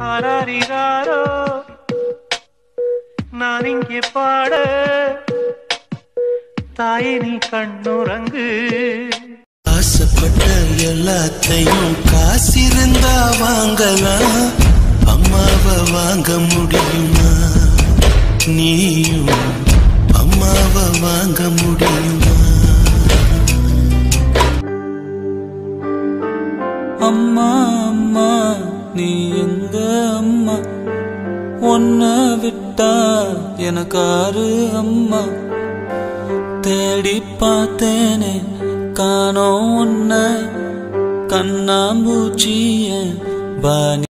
ஆராரிராரோ? நான் இங்கே பாட தாயே நீ கண்ணுறங்கு. ஆசைப்பட்ட எல்லாத்தையும் காசிருந்தா வாங்கலாம் அம்மாவை வாங்க முடியுமா? நீயும் அம்மா அம்மா அம்மா நீ எங்க அம்மா? ஒன்ன விட்டா எனக்காரு அம்மா. தேடி பார்த்தேனே காணோம் உன்ன. கண்ணாம்பூச்சிய பாணி